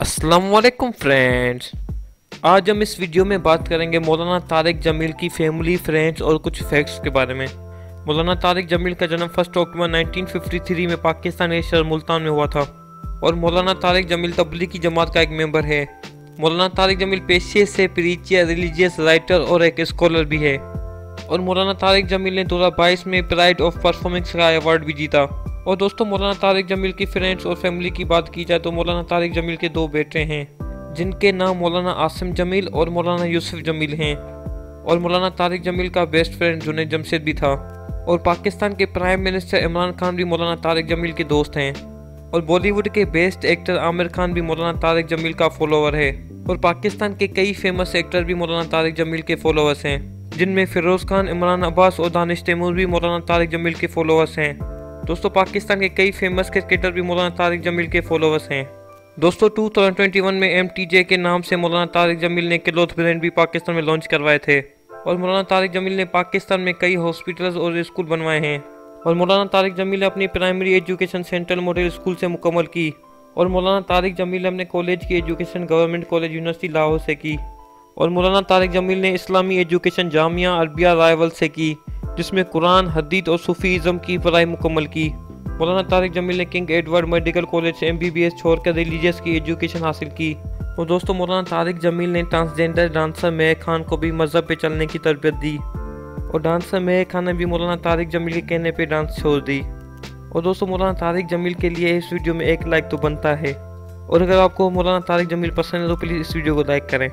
Aslam friends आज हम इस वीडियो में बात करेंगे मौलाना तारिक जमील की फैमिली फ्रेंड्स और कुछ फैक्ट्स के बारे में। मौलाना तारिक जमील का जन्म फ़र्स्ट अक्टूबर 1953 में पाकिस्तान के शहर मुल्तान में हुआ था और मौलाना तारिक जमील तबलीगी जमात का एक मेंबर है। मौलाना तारिक जमील पेशे से प्रीचियर रिलीजियस राइटर और एक स्कॉलर भी है। और मौलाना तारिक जमील ने दो हज़ार बाईस में प्राइड ऑफ़ परफॉर्मेंस का अवार्ड भी जीता। और दोस्तों, मौलाना तारिक जमील की फ्रेंड्स और फैमिली की बात की जाए तो मौलाना तारिक जमील के दो बेटे हैं, जिनके नाम मौलाना आसिम जमील और मौलाना यूसुफ जमील हैं। और मौलाना तारिक जमील का बेस्ट फ्रेंड जुनेद जमशेद भी था। और पाकिस्तान के प्राइम मिनिस्टर इमरान खान भी मौलाना तारिक जमील के दोस्त हैं। और बॉलीवुड के बेस्ट एक्टर आमिर खान भी मौलाना तारिक जमील का फॉलोअर है। और पाकिस्तान के कई फ़ेमस एक्टर भी मौलाना तारिक जमील के फॉलोअर्स हैं, जिनमें फिरोज खान, इमरान अब्बास और दानिश तैमूर भी मौलाना तारिक जमील के फॉलोअर्स हैं। दोस्तों, पाकिस्तान के कई फ़ेमस क्रिकेटर भी मौलाना तारिक जमील के फॉलोअर्स हैं। दोस्तों 2021 में एमटीजे के नाम से मौलाना तारिक जमील ने क्लोथ ब्रांड भी पाकिस्तान में लॉन्च करवाए थे। और मौलाना तारिक जमील ने पाकिस्तान में कई हॉस्पिटल्स और स्कूल बनवाए हैं। और मौलाना तारिक जमील ने अपनी primary education central model school से मुकम्मल की। और मौलाना तारिक जमील ने अपने कॉलेज की education government college university Lahore से की। और मौलाना तारिक जमील ने इस्लामी एजुकेशन जामिया अरबिया रायवल से की। जिसमें कुरान हदीद और सूफीज़म की पढ़ाई मुकम्मल की। मौलाना तारिक जमील ने किंग एडवर्ड मेडिकल कॉलेज से एम बी बी एस छोड़कर रिलीजियस की एजुकेशन हासिल की। और दोस्तों, मौलाना तारिक जमील ने ट्रांसजेंडर डांसर मेह खान को भी मज़हब पे चलने की तरबियत दी। और डांसर मेह खान ने भी मौलाना तारिक जमील के कहने पे डांस छोड़ दी। और दोस्तों, मौलाना तारिक जमील के लिए इस वीडियो में एक लाइक तो बनता है। और अगर आपको मौलाना तारिक जमील पसंद है तो प्लीज़ इस वीडियो को लाइक करें।